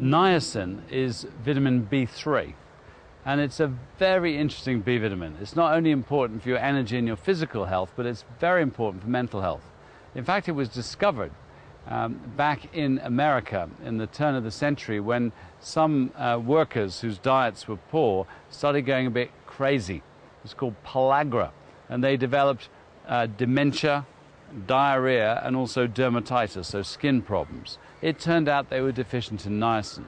Niacin is vitamin B3, and it's a very interesting B vitamin. It's not only important for your energy and your physical health, but it's very important for mental health. In fact, it was discovered um, back in America in the turn of the century when some uh, workers whose diets were poor started going a bit crazy. It's called pellagra, and they developed uh, dementia, diarrhea, and also dermatitis, so skin problems. It turned out they were deficient in niacin.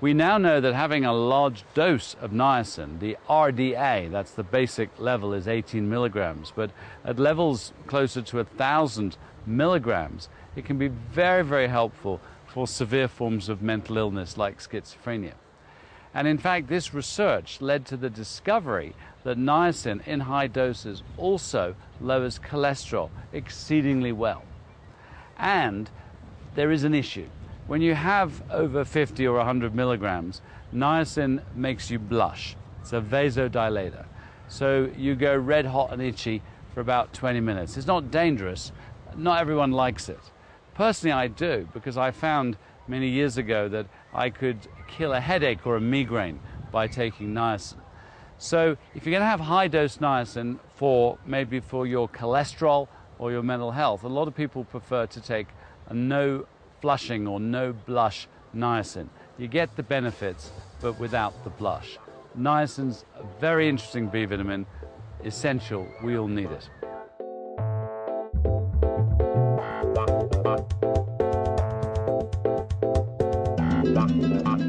We now know that having a large dose of niacin, the RDA, that's the basic level, is 18 milligrams, but at levels closer to 1,000 milligrams, it can be very, very helpful for severe forms of mental illness like schizophrenia. And in fact, this research led to the discovery that niacin in high doses also lowers cholesterol exceedingly well. And there is an issue. When you have over 50 or 100 milligrams, niacin makes you blush. It's a vasodilator. So you go red hot and itchy for about 20 minutes. It's not dangerous. Not everyone likes it. Personally, I do because I found many years ago that I could kill a headache or a migraine by taking niacin. So if you're going to have high dose niacin for maybe for your cholesterol or your mental health, a lot of people prefer to take a no flushing or no blush niacin. You get the benefits, but without the blush. Niacin's a very interesting B vitamin, essential. We all need it. Bye.